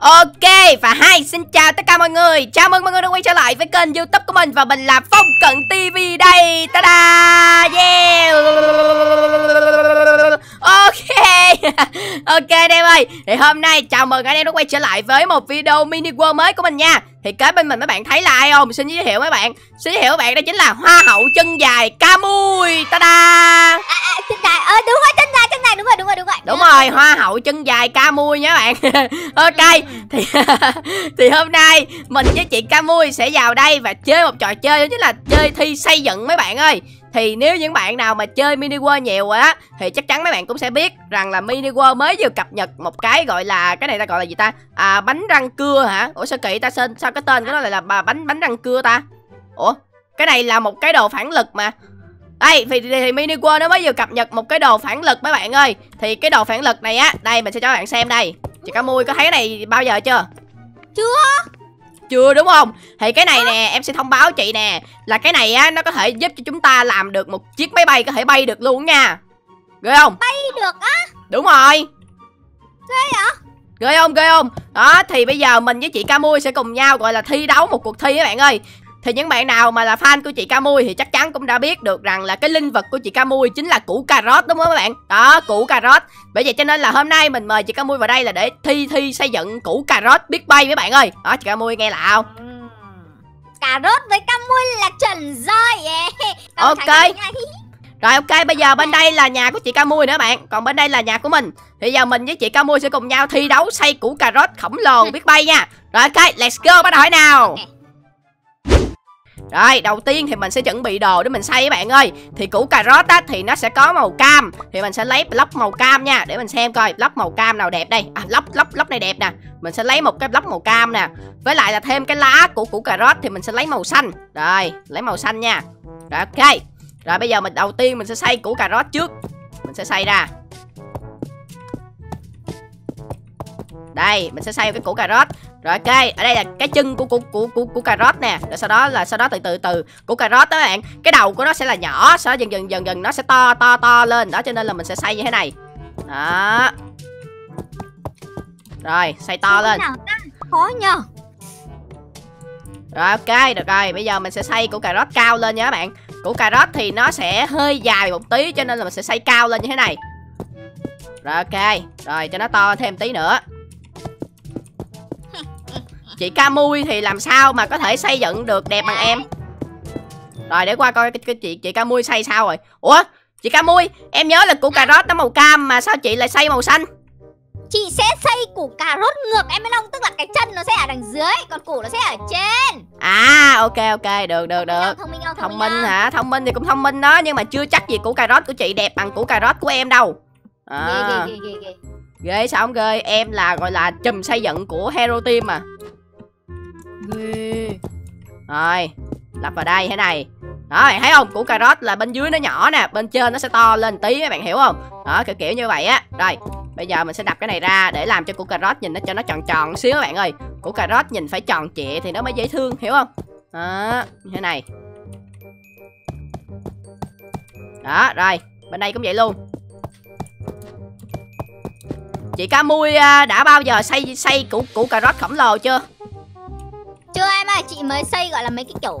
Ok, và hai xin chào tất cả mọi người. Chào mừng mọi người đã quay trở lại với kênh youtube của mình Và mình là Phong Cận TV đây. Ta-da! Yeah! Ok. Ok anh em ơi. Thì hôm nay, chào mừng anh em đã quay trở lại với một video mini world mới của mình nha. Thì kế bên mình mấy bạn thấy là ai không? Xin giới thiệu mấy bạn. Xin giới thiệu mấy bạn đó chính là Hoa hậu chân dài Camui. Ta-da! Rồi hoa hậu chân dài Camui nha bạn. Ok thì thì hôm nay mình với chị Camui sẽ vào đây và chơi một trò chơi đó chính là chơi thi xây dựng mấy bạn ơi. Thì nếu những bạn nào mà chơi mini world nhiều rồi á thì chắc chắn mấy bạn cũng sẽ biết rằng là mini world mới vừa cập nhật một cái gọi là cái này ta gọi là gì ta? À bánh răng cưa hả? Ủa sao kỳ ta? Sơn sao cái tên của nó lại là bà bánh bánh răng cưa ta? Ủa cái này là một cái đồ phản lực mà đây thì, thì, thì mini world nó mới vừa cập nhật một cái đồ phản lực mấy bạn ơi. Thì cái đồ phản lực này á đây mình sẽ cho các bạn xem đây. Chị cá mui có thấy cái này bao giờ chưa? Chưa. Chưa đúng không? Thì cái này nè em sẽ thông báo chị nè là cái này á nó có thể giúp cho chúng ta làm được một chiếc máy bay có thể bay được luôn nha. Ghê không? Bay được á? Đúng rồi. Ghê hả ghê không ghê không? Đó thì bây giờ mình với chị Camui sẽ cùng nhau gọi là thi đấu một cuộc thi các bạn ơi thì những bạn nào mà là fan của chị Camui thì chắc chắn cũng đã biết được rằng là cái linh vật của chị Camui chính là củ cà rốt đúng không các bạn? Đó, củ cà rốt. Bởi vậy cho nên là hôm nay mình mời chị Camui vào đây là để thi thi xây dựng củ cà rốt biết bay mấy bạn ơi. Đó chị Camui nghe lạ không? cà rốt với camui là chuẩn rồi. Yeah. Ok. Rồi ok, bây giờ bên đây là nhà của chị Camui nữa bạn Còn bên đây là nhà của mình Thì giờ mình với chị Camui sẽ cùng nhau thi đấu xây củ cà rốt khổng lồ biết bay nha Rồi ok, let's go, bắt đầu nào rồi đầu tiên thì mình sẽ chuẩn bị đồ để mình xây các bạn ơi. Thì củ cà rốt á thì nó sẽ có màu cam. Thì mình sẽ lấy block màu cam nha Để mình xem coi block màu cam nào đẹp đây. À block, block, block này đẹp nè. Mình sẽ lấy một cái block màu cam nè. Với lại là thêm cái lá của củ cà rốt thì mình sẽ lấy màu xanh. Rồi lấy màu xanh nha. Rồi ok. Rồi bây giờ mình đầu tiên mình sẽ xây củ cà rốt trước. Mình sẽ xây ra. Đây mình sẽ xây cái củ cà rốt rồi ok, ở đây là cái chân của của của của, của cà rốt nè. Rồi sau đó là sau đó từ từ từ của cà rốt đó các bạn. Cái đầu của nó sẽ là nhỏ, sau đó dần dần dần dần nó sẽ to to to lên. Đó cho nên là mình sẽ xây như thế này. Đó. Rồi, xây to lên. Khó nhờ. Rồi ok, được rồi, bây giờ mình sẽ xây củ cà rốt cao lên nha các bạn. Củ cà rốt thì nó sẽ hơi dài một tí cho nên là mình sẽ xây cao lên như thế này. Rồi ok, rồi cho nó to thêm tí nữa chị Camui thì làm sao mà có thể xây dựng được đẹp bằng em? Rồi để qua coi cái, cái chị chị Camui xây sao rồi. Ủa chị Camui em nhớ là củ cà rốt nó màu cam mà sao chị lại xây màu xanh? Chị sẽ xây củ cà rốt ngược em biết không tức là cái chân nó sẽ ở đằng dưới còn củ nó sẽ ở trên. À ok ok được được được. thông minh không? Thông, thông minh hả? Thông minh thì cũng thông minh đó nhưng mà chưa chắc gì củ cà rốt của chị đẹp bằng củ cà rốt của em đâu. À. ghê, ghê, ghê, ghê, ghê. ghê sao không ghê? Em là gọi là chùm xây dựng của hero team mà ghê. Rồi lập vào đây thế này. Đó bạn thấy không? Củ cà rốt là bên dưới nó nhỏ nè, Bên trên nó sẽ to lên tí, các bạn hiểu không? Đó, kiểu kiểu như vậy á. Rồi, Bây giờ mình sẽ đập cái này ra để làm cho củ cà rốt nhìn nó cho nó tròn tròn xíu các bạn ơi. Củ cà rốt nhìn phải tròn trịa thì nó mới dễ thương, hiểu không? Đó, Thế này. Đó, rồi, Bên đây cũng vậy luôn. Chị cá mui à, đã bao giờ xây xây củ củ cà rốt khổng lồ chưa? Chưa em ơi, chị mới xây gọi là mấy cái kiểu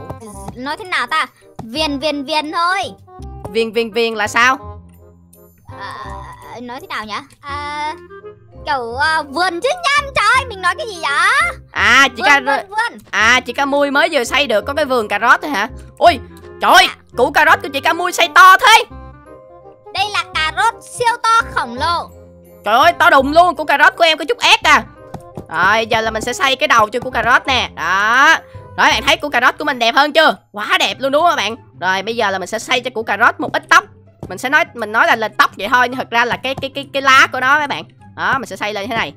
Nói thế nào ta? Viền viền viền thôi. Viền viền viền là sao? À, Nói thế nào nhỉ? À, Kiểu uh, vườn chứ nhăm trời Mình nói cái gì vậy? À chị vườn, ca vườn, vườn. À chị ca mui mới vừa xây được có cái vườn cà rốt thôi hả? Ui trời à. Củ cà rốt của chị ca mui xây to thế. Đây là cà rốt siêu to khổng lồ. Trời ơi to đùng luôn Củ cà rốt của em có chút ép à rồi giờ là mình sẽ xây cái đầu cho củ cà rốt nè. Đó. Rồi bạn thấy củ cà rốt của mình đẹp hơn chưa? Quá đẹp luôn đúng không bạn? Rồi bây giờ là mình sẽ xây cho củ cà rốt một ít tóc. Mình sẽ nói mình nói là lên tóc vậy thôi Nhưng thật ra là cái cái cái cái lá của nó các bạn. Đó mình sẽ xây lên như thế này.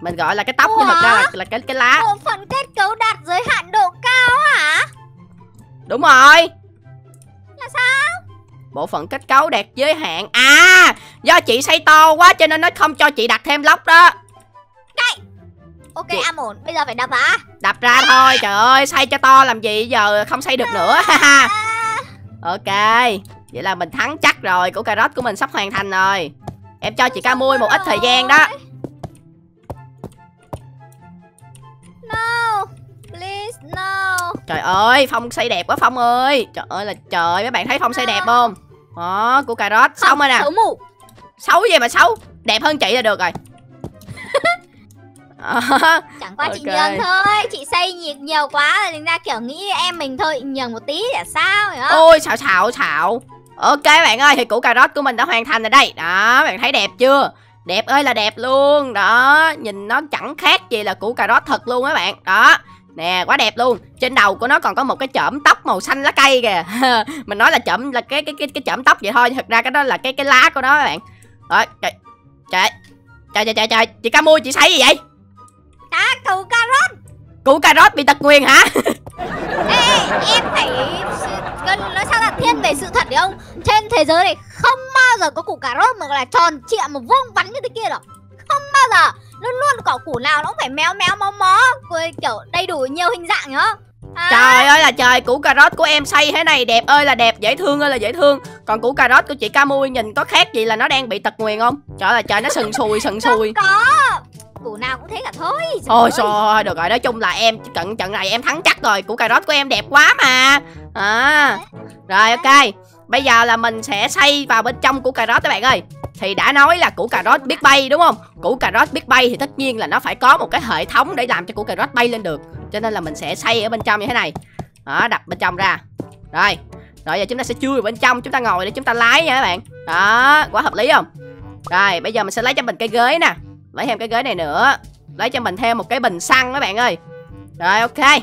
Mình gọi là cái tóc nhưng thật ra là, là cái cái lá. Bộ phận kết cấu đạt giới hạn độ cao hả? Đúng rồi. Là sao Bộ phận kết cấu đạt giới hạn. À Do chị xây to quá cho nên nó không cho chị đặt thêm lóc đó. Cái Ok chị... am ổn Bây giờ phải đập hả? Đập ra thôi. Trời ơi xây cho to làm gì Giờ không xây được nữa. Ha Ok Vậy là mình thắng chắc rồi. Củ cà rốt của mình sắp hoàn thành rồi. Em cho chị ca mui một ít thời gian đó no. Trời ơi, Phong xây đẹp quá Phong ơi. Trời ơi là trời, mấy bạn thấy Phong xây đẹp không? Đó, củ cà rốt xong rồi nè. Xấu gì mà xấu? Đẹp hơn chị là được rồi. Chẳng qua chị Ok. nhường thôi, chị xây nhiều, nhiều quá thành ra kiểu nghĩ em mình thôi nhường một tí là sao hiểu không? Ôi xạo xạo xạo Ok bạn ơi thì củ cà rốt của mình đã hoàn thành rồi đây Đó bạn thấy đẹp chưa Đẹp ơi là đẹp luôn Đó nhìn nó chẳng khác gì là củ cà rốt thật luôn á bạn Đó Nè quá đẹp luôn Trên đầu của nó còn có một cái chởm tóc màu xanh lá cây kìa Mình nói là chởm là cái cái cái cái chởm tóc vậy thôi Thật ra cái đó là cái cái lá của nó các bạn Đó trời Trời Trời trời trời, trời. Chị ca mui chị thấy gì vậy Đã củ cà rốt Củ cà rốt bị tật nguyền hả Ê, em phải gần nói sao là thiên về sự thật đấy không? Trên thế giới này không bao giờ có củ cà rốt mà gọi là tròn trịa mà vuông vắn như thế kia đâu. Không bao giờ. Luôn luôn có củ nào nó cũng phải méo méo mó mó, kiểu đầy đủ nhiều hình dạng nhá. À, Trời ơi là trời, củ cà rốt của em xây thế này đẹp ơi là đẹp, dễ thương ơi là dễ thương. Còn củ cà rốt của chị Camui nhìn có khác gì là nó đang bị tật nguyền không? Trời là trời nó sừng sùi sừng sùi. có. Củ nào cũng thế cả thôi. Trời Ôi trời được rồi, nói chung là em trận trận này em thắng chắc rồi, củ cà rốt của em đẹp quá mà. À. Rồi ok. Bây giờ là mình sẽ xây vào bên trong củ cà rốt các bạn ơi. Thì đã nói là củ cà rốt biết bay đúng không? Củ cà rốt biết bay thì tất nhiên là nó phải có một cái hệ thống để làm cho củ cà rốt bay lên được. Cho nên là mình sẽ xây ở bên trong như thế này. Đó, đập bên trong ra. Rồi. Rồi giờ chúng ta sẽ chui vào bên trong, chúng ta ngồi để chúng ta lái nha các bạn. Đó, quá hợp lý không? Rồi, bây giờ mình sẽ lấy cho mình cái ghế nè. Lấy thêm cái ghế này nữa. Lấy cho mình thêm một cái bình xăng các bạn ơi. Rồi ok.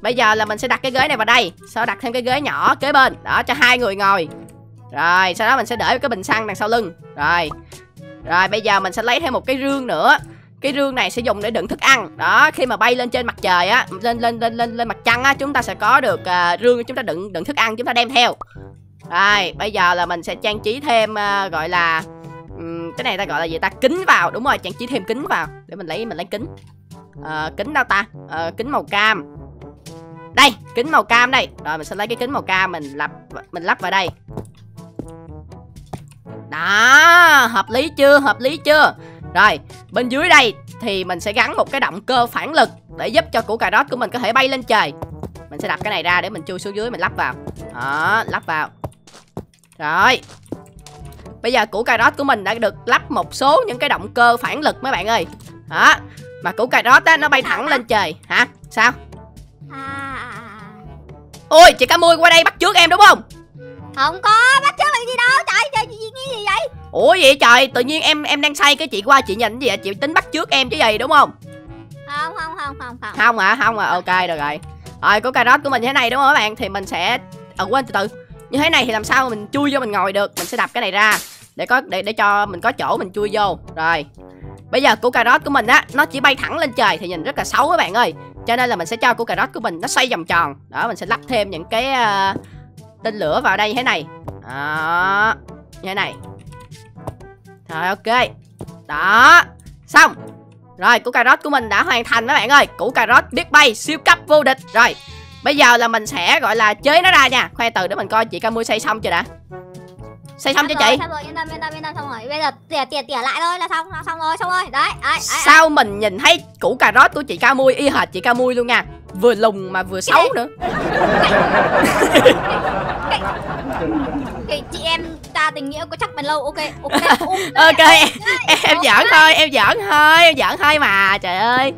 Bây giờ là mình sẽ đặt cái ghế này vào đây Sau đặt thêm cái ghế nhỏ kế bên Đó cho hai người ngồi rồi sau đó mình sẽ để cái bình xăng đằng sau lưng. Rồi. Rồi bây giờ mình sẽ lấy thêm một cái rương nữa. Cái rương này sẽ dùng để đựng thức ăn. Đó khi mà bay lên trên mặt trời á lên lên lên lên lên mặt trăng á chúng ta sẽ có được uh, rương chúng ta đựng đựng thức ăn chúng ta đem theo. Rồi bây giờ là mình sẽ trang trí thêm uh, gọi là um, cái này ta gọi là gì ta? Kính vào. Đúng rồi trang trí thêm kính vào. Để mình lấy mình lấy kính. Uh, kính đâu ta? Uh, kính màu cam. Đây kính màu cam đây. Rồi mình sẽ lấy cái kính màu cam mình lắp mình lắp vào đây đó hợp lý chưa hợp lý chưa? Rồi bên dưới đây thì mình sẽ gắn một cái động cơ phản lực để giúp cho củ cà rốt của mình có thể bay lên trời. Mình sẽ đập cái này ra để mình chui xuống dưới mình lắp vào. Đó lắp vào. Rồi. Bây giờ củ cà rốt của mình đã được lắp một số những cái động cơ phản lực mấy bạn ơi. Đó mà củ cà rốt á nó bay thẳng lên trời. Hả? Sao? À, ôi chị cá mui qua đây bắt trước em đúng không? Không có ủa vậy trời tự nhiên em em đang say cái chị qua chị nhìn gì vậy? Chị tính bắt trước em chứ gì đúng không? Không không không không không. Không hả? Không à ok được rồi. Rồi củ cà rốt của mình thế này đúng không các bạn? Thì mình sẽ ờ quên từ từ. Như thế này thì làm sao mình chui vô mình ngồi được? Mình sẽ đập cái này ra. Để có để để cho mình có chỗ mình chui vô. Rồi. Bây giờ củ cà rốt của mình á nó chỉ bay thẳng lên trời thì nhìn rất là xấu các bạn ơi. Cho nên là mình sẽ cho củ cà rốt của mình nó xoay vòng tròn. Đó mình sẽ lắp thêm những cái uh, tên lửa vào đây như thế này. Đó như thế này rồi ok. Đó xong. Rồi củ cà rốt của mình đã hoàn thành các bạn ơi. Củ cà rốt biết bay siêu cấp vô địch. Rồi bây giờ là mình sẽ gọi là chế nó ra nha. Khoe từ để mình coi chị Camui xây xong chưa đã. Xây xong rồi, chị. xong rồi yên tâm yên tâm yên tâm. Xong rồi bây giờ tỉa tỉa tỉa lại thôi là xong xong rồi xong rồi. Đấy đấy. Sao mình nhìn thấy củ cà rốt của chị Camui y hệt chị Camui luôn nha. Vừa lùng mà vừa xấu nữa. Cái chị em ta tình nghĩa có chắc bền lâu. Ok ok Ok. Em, em giỡn thôi em giỡn thôi em giỡn thôi mà. Trời ơi.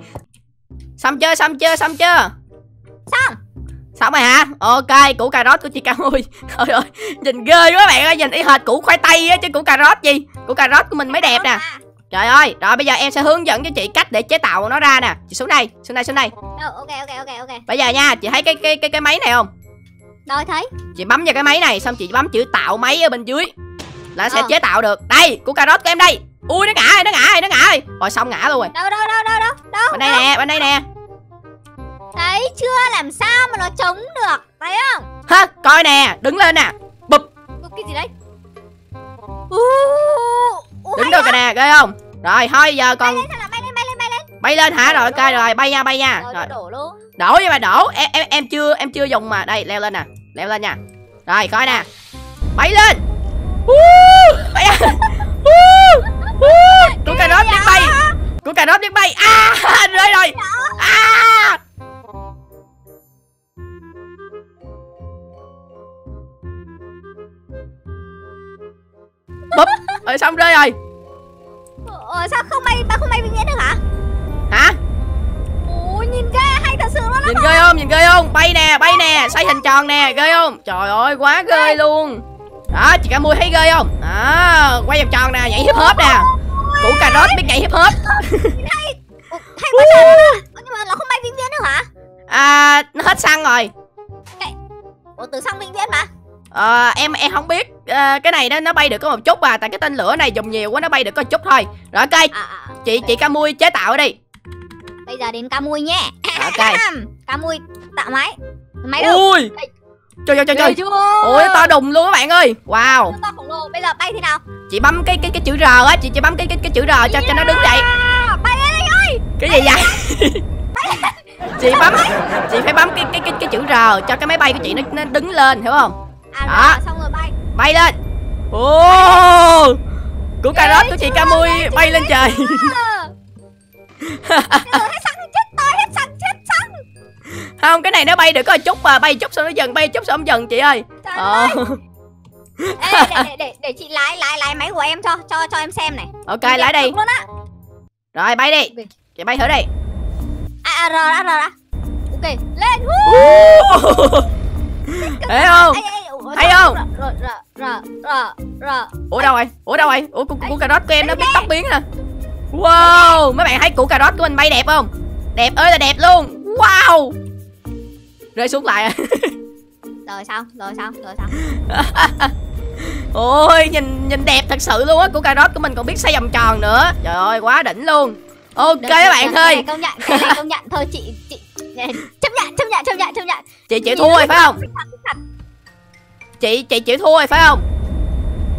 Xong chưa xong chưa xong chưa? Xong. Xong rồi hả? Ok, củ cà rốt của chị Camui Trời ơi, nhìn ghê quá bạn ơi Nhìn y hệt củ khoai tây á chứ củ cà rốt gì? Củ cà rốt của mình mới đẹp nè. Trời ơi, rồi bây giờ em sẽ hướng dẫn cho chị cách để chế tạo nó ra nè. Chị xuống đây, xuống đây, xuống đây. Ờ, ok ok ok ok. Bây giờ nha, chị thấy cái cái cái cái máy này không? Rồi thấy. Chị bấm vào cái máy này xong chị bấm chữ tạo máy ở bên dưới. Là sẽ Ờ. chế tạo được. Đây, củ cà rốt của em đây. Ui nó ngã rồi, nó ngã rồi, nó ngã rồi. Rồi xong ngã luôn rồi. Đâu đâu đâu đâu đâu đâu Bên đây nè, bên đây nè. Thấy chưa? Làm sao mà nó chống được? Thấy không? Ha, coi nè, đứng lên nè. Bụp, Ủa, cái gì đấy? Ú, đứng được rồi nè, ghê không? Rồi thôi giờ bay còn bay lên bay lên bay lên. Bay lên hả? Rồi ok rồi, bay nha, bay nha. Rồi Rồi. đổ luôn đổ cho bà, đổ. Em em em chưa em chưa dùng mà. Đây, leo lên nè. Leo lên nha. Rồi, coi nè. Bay lên. Bay của cà rốt biết bay. Của cà rốt biết bay. À rơi rồi. À! Búp. Rồi xong, rơi rồi. Ủa, sao không bay ba không bay với nghĩa được hả? Nhìn ghê không? Nhìn ghê không? Bay nè bay nè xoay hình tròn nè ghê không? Trời ơi quá ghê luôn. Đó chị ca mui thấy ghê không? Đó quay vòng tròn nè nhảy hip hop nè. Củ cà rốt biết nhảy hip hop. hay quá trời nhưng mà nó không bay vĩnh viễn được hả? À nó hết xăng rồi. Ủa từ xong vĩnh viễn mà. Ờ, em em không biết Ờ, cái này nó nó bay được có một chút à tại cái tên lửa này dùng nhiều quá nó bay được có một chút thôi. Rồi ok. À, à, chị chị ca mui chế tạo đi. Bây giờ đến ca mui nhé ok Ca mui tạo máy. Máy đâu ui. Trời trời trời trời. Ui to đùng luôn các bạn ơi. Wow. To khổng lồ bây giờ bay thế nào? Chị bấm cái cái cái chữ r á chị chị bấm cái cái cái chữ r cho cho nó đứng dậy. Bay lên anh ơi. Cái gì vậy? Chị bấm chị phải bấm cái cái cái cái chữ r cho cái máy bay của chị nó nó đứng lên hiểu không? À Đó. rồi, xong rồi bay. Bay lên. Ồ. Củ cà rốt của chị ca mui bay lên trời không cái này nó bay được có chút mà bay chút xong nó dần bay chút xong dần chị ơi. Ờ. Ê, để, để, để, để chị lái lái lái máy của em cho cho cho em xem này. Ok Đẹp lái đi. luôn á. Rồi bay đi. Chị bay thử đi. À, à rồi đã rồi. Đã ok lên thấy không? Thấy không? rồi rồi rồi rồi rồi ủa đâu rồi? Ủa đâu rồi? Ủa củ, củ cà rốt của em nó biết tóc biến nè wow mấy bạn thấy củ cà rốt của mình bay đẹp không? Đẹp ơi là đẹp luôn. Wow rơi xuống lại à. rồi xong rồi xong rồi xong. Ôi nhìn nhìn đẹp thật sự luôn á. Củ cà rốt của mình còn biết xoay vòng tròn nữa. Trời ơi quá đỉnh luôn. Ok Được, các được, bạn ơi. công nhận cái này công nhận. Thôi chị chị chấp nhận chấp nhận chấp nhận chấp nhận. Chị chịu thua rồi phải không? chị chị chịu thua rồi phải không?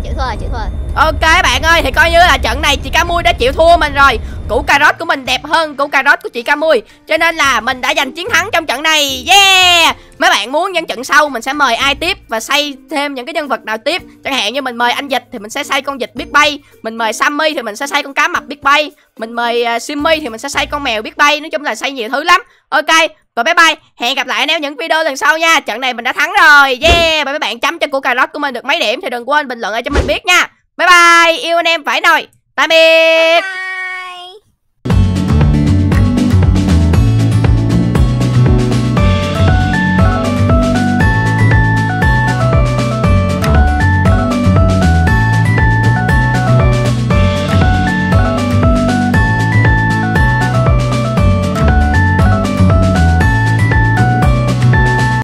Chịu thua rồi chịu thua rồi. Ok các bạn ơi thì coi như là trận này chị Camui đã chịu thua mình rồi Củ cà rốt của mình đẹp hơn củ cà rốt của chị Camui. Cho nên là mình đã giành chiến thắng trong trận này. Yeah! Mấy bạn muốn những trận sau mình sẽ mời ai tiếp Và xây thêm những cái nhân vật nào tiếp? Chẳng hạn như mình mời anh Dịch thì mình sẽ xây con dịch biết bay. Mình mời Sammy thì mình sẽ xây con cá mập biết bay. Mình mời uh, Simmy thì mình sẽ xây con mèo biết bay. Nói chung là xây nhiều thứ lắm. Ok và bye bye. Hẹn gặp lại anh em những video lần sau nha. Trận này mình đã thắng rồi. Yeah! Và mấy bạn chấm cho củ cà rốt của mình được mấy điểm Thì đừng quên bình luận ở cho mình biết nha. Bye bye, yêu anh em phải nồi. Tạm biệt. Bye.